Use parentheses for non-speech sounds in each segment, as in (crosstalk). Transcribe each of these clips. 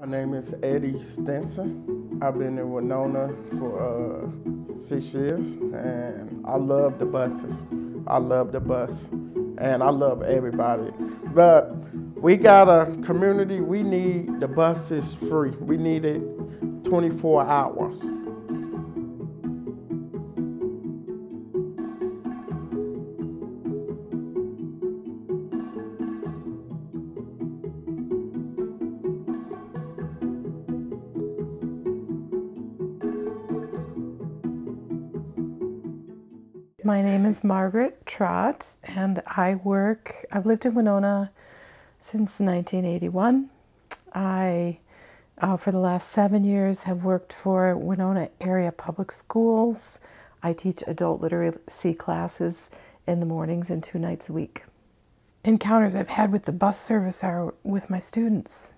My name is Eddie Stinson. I've been in Winona for uh, six years, and I love the buses. I love the bus, and I love everybody. But we got a community, we need the buses free. We need it 24 hours. My name is Margaret Trott, and I work, I've lived in Winona since 1981. I, uh, for the last seven years, have worked for Winona Area Public Schools. I teach adult literacy classes in the mornings and two nights a week. Encounters I've had with the bus service are with my students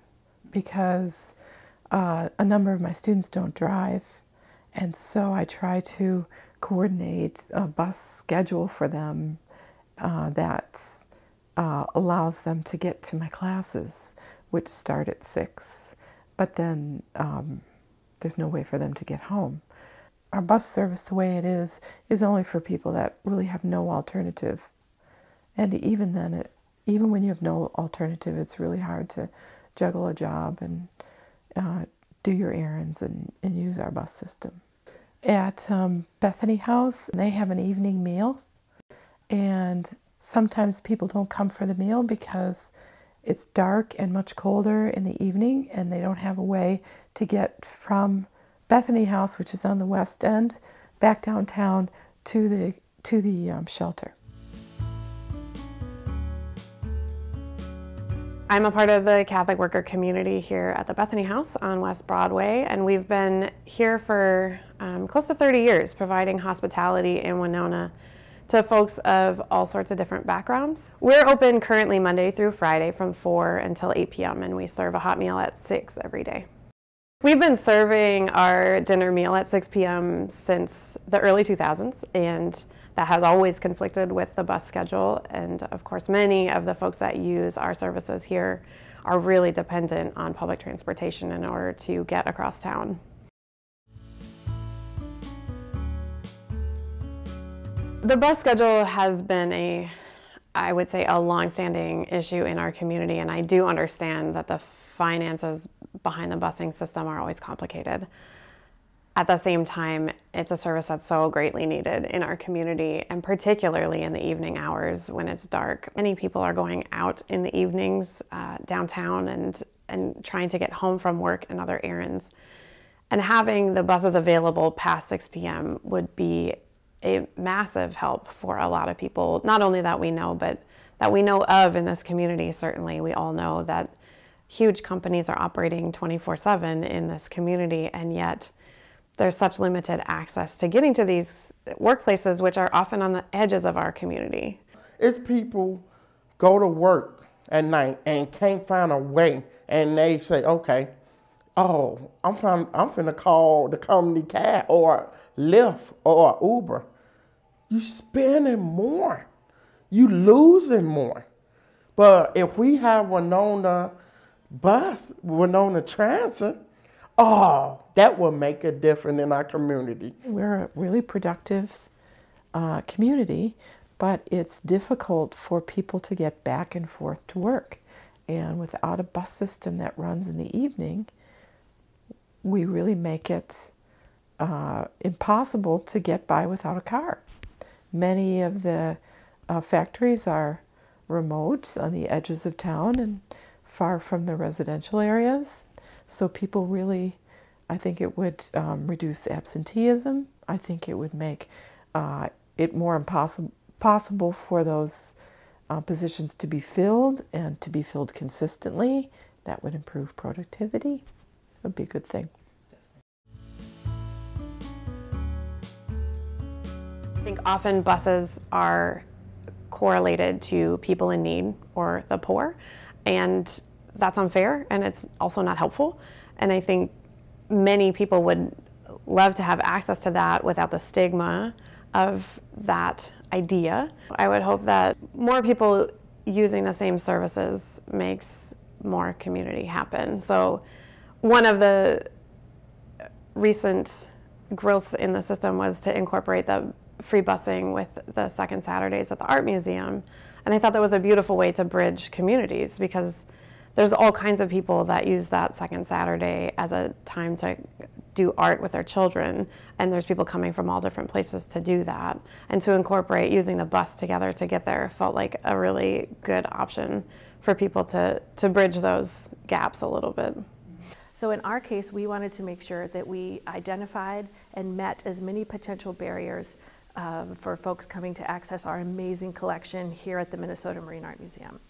because uh, a number of my students don't drive, and so I try to coordinate a bus schedule for them uh, that uh, allows them to get to my classes, which start at six. But then um, there's no way for them to get home. Our bus service, the way it is, is only for people that really have no alternative. And even then, it, even when you have no alternative, it's really hard to juggle a job and uh, do your errands and, and use our bus system at um, Bethany House. They have an evening meal, and sometimes people don't come for the meal because it's dark and much colder in the evening, and they don't have a way to get from Bethany House, which is on the west end, back downtown to the to the um, shelter. I'm a part of the Catholic worker community here at the Bethany House on West Broadway, and we've been here for um, close to 30 years providing hospitality in Winona to folks of all sorts of different backgrounds. We're open currently Monday through Friday from 4 until 8 p.m., and we serve a hot meal at 6 every day. We've been serving our dinner meal at 6 p.m. since the early 2000s, and that has always conflicted with the bus schedule. And of course, many of the folks that use our services here are really dependent on public transportation in order to get across town. The bus schedule has been a, I would say, a long-standing issue in our community, and I do understand that the finances behind the busing system are always complicated at the same time, it's a service that's so greatly needed in our community, and particularly in the evening hours when it's dark. Many people are going out in the evenings uh, downtown and, and trying to get home from work and other errands. And having the buses available past 6 p.m. would be a massive help for a lot of people, not only that we know, but that we know of in this community. Certainly, we all know that huge companies are operating 24 7 in this community, and yet there's such limited access to getting to these workplaces, which are often on the edges of our community. It's people go to work at night and can't find a way, and they say, okay, oh, I'm fin- I'm finna call the company cab or Lyft or Uber. You're spending more, you losing more. But if we have Winona bus, Winona Transit, oh, that will make a difference in our community. We're a really productive uh, community, but it's difficult for people to get back and forth to work. And without a bus system that runs in the evening, we really make it uh, impossible to get by without a car. Many of the uh, factories are remote on the edges of town and far from the residential areas. So people really, I think it would um, reduce absenteeism. I think it would make uh, it more impossible possible for those uh, positions to be filled and to be filled consistently. That would improve productivity. It would be a good thing. I think often buses are correlated to people in need or the poor, and that's unfair and it's also not helpful. And I think many people would love to have access to that without the stigma of that idea. I would hope that more people using the same services makes more community happen. So one of the recent growths in the system was to incorporate the free busing with the second Saturdays at the Art Museum. And I thought that was a beautiful way to bridge communities because there's all kinds of people that use that second Saturday as a time to do art with their children. And there's people coming from all different places to do that. And to incorporate using the bus together to get there felt like a really good option for people to, to bridge those gaps a little bit. So in our case, we wanted to make sure that we identified and met as many potential barriers um, for folks coming to access our amazing collection here at the Minnesota Marine Art Museum.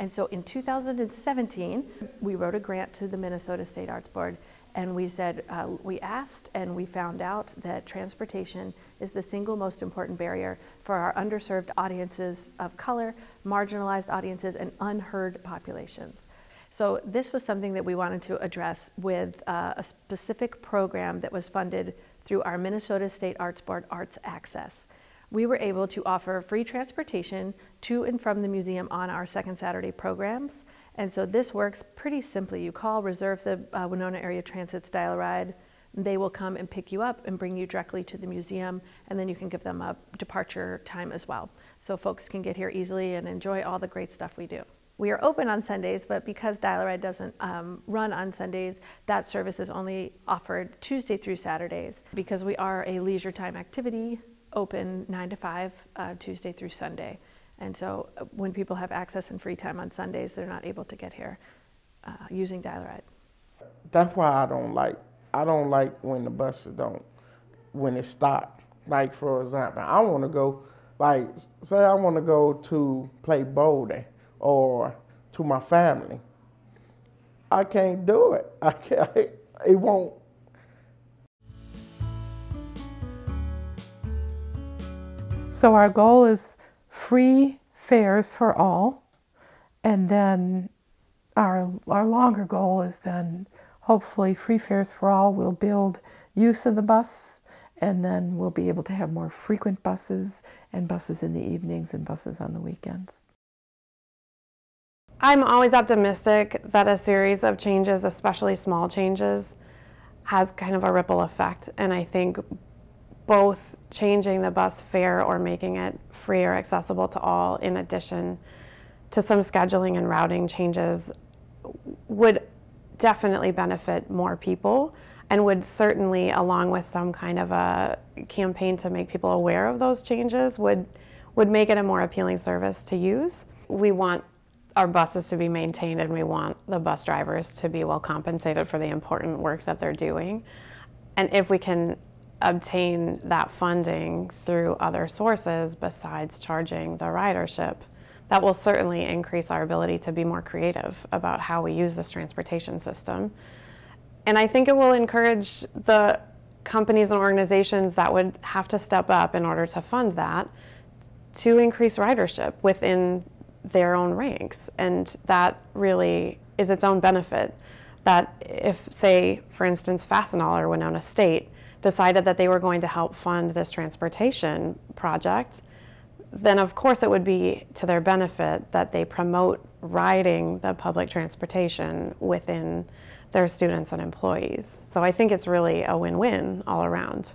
And so in 2017, we wrote a grant to the Minnesota State Arts Board and we said, uh, we asked and we found out that transportation is the single most important barrier for our underserved audiences of color, marginalized audiences, and unheard populations. So this was something that we wanted to address with uh, a specific program that was funded through our Minnesota State Arts Board Arts Access. We were able to offer free transportation to and from the museum on our second Saturday programs. And so this works pretty simply. You call, reserve the uh, Winona Area Transit's dial ride. They will come and pick you up and bring you directly to the museum, and then you can give them a departure time as well. So folks can get here easily and enjoy all the great stuff we do. We are open on Sundays, but because Dial-A-Ride doesn't um, run on Sundays, that service is only offered Tuesday through Saturdays. Because we are a leisure time activity, open 9 to 5, uh, Tuesday through Sunday. And so uh, when people have access and free time on Sundays, they're not able to get here uh, using Dial-A-Ride. That's why I don't like, I don't like when the buses don't, when it stop. Like for example, I want to go, like say I want to go to play bowling or to my family. I can't do it. (laughs) I can't, it won't. So our goal is free fares for all, and then our our longer goal is then hopefully free fares for all will build use of the bus, and then we'll be able to have more frequent buses and buses in the evenings and buses on the weekends. I'm always optimistic that a series of changes, especially small changes, has kind of a ripple effect. And I think both changing the bus fare or making it free or accessible to all, in addition to some scheduling and routing changes, would definitely benefit more people and would certainly, along with some kind of a campaign to make people aware of those changes, would, would make it a more appealing service to use. We want our buses to be maintained and we want the bus drivers to be well compensated for the important work that they're doing. And if we can obtain that funding through other sources besides charging the ridership, that will certainly increase our ability to be more creative about how we use this transportation system. And I think it will encourage the companies and organizations that would have to step up in order to fund that to increase ridership within their own ranks. And that really is its own benefit. That if, say, for instance, Fastenal or Winona State decided that they were going to help fund this transportation project, then of course it would be to their benefit that they promote riding the public transportation within their students and employees. So I think it's really a win win all around.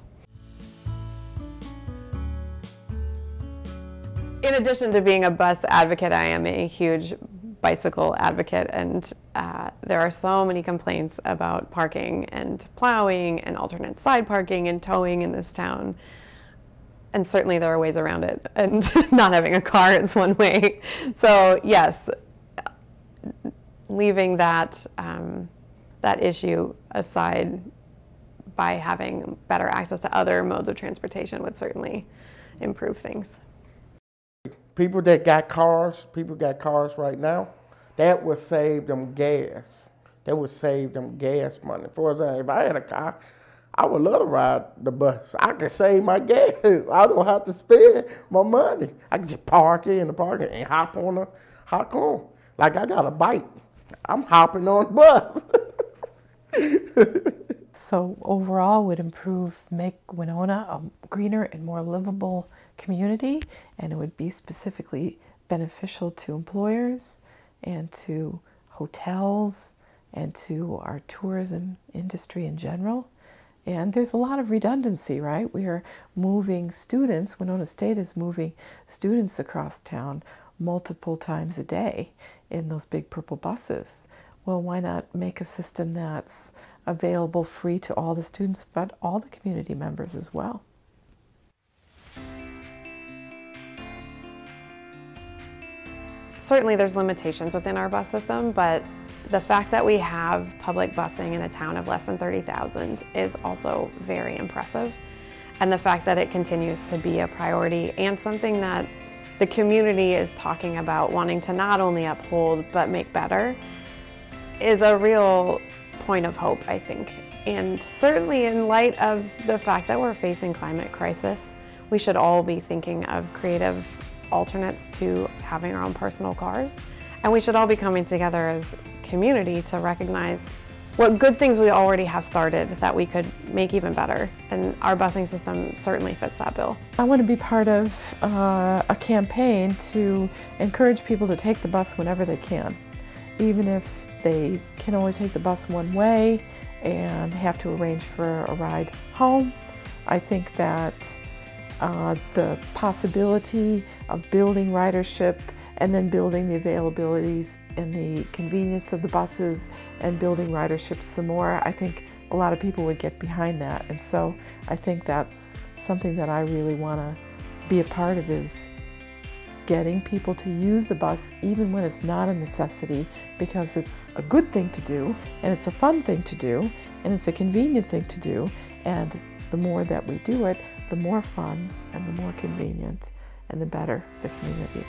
in addition to being a bus advocate, I am a huge bicycle advocate, and uh, there are so many complaints about parking and plowing and alternate side parking and towing in this town. And certainly there are ways around it, (laughs) and not having a car is one way. So, yes, leaving that, um, that issue aside by having better access to other modes of transportation would certainly improve things people that got cars, people got cars right now, that would save them gas. That would save them gas money. For example, if I had a car, I would love to ride the bus. I could save my (laughs) gas. I don't have to spend my money. I can just park it in the parking and hop on a hop on. Like I got a bike. I'm hopping on the bus. (laughs) so overall would improve, make Winona a greener and more livable community, and it would be specifically beneficial to employers and to hotels and to our tourism industry in general. And there's a lot of redundancy, right? We are moving students, Winona State is moving students across town multiple times a day in those big purple buses. Well, why not make a system that's available free to all the students, but all the community members as well? Certainly, there's limitations within our bus system, but the fact that we have public busing in a town of less than 30,000 is also very impressive. And the fact that it continues to be a priority and something that the community is talking about wanting to not only uphold but make better is a real point of hope, I think. And certainly in light of the fact that we're facing climate crisis, we should all be thinking of creative alternates to having our own personal cars. And we should all be coming together as community to recognize what good things we already have started that we could make even better. And our busing system certainly fits that bill. I want to be part of uh, a campaign to encourage people to take the bus whenever they can, even if they can only take the bus one way and have to arrange for a ride home. I think that uh, the possibility of building ridership and then building the availabilities and the convenience of the buses and building ridership some more, I think a lot of people would get behind that. And so I think that's something that I really want to be a part of is getting people to use the bus even when it's not a necessity because it's a good thing to do and it's a fun thing to do and it's a convenient thing to do and the more that we do it, the more fun and the more convenient and the better the community.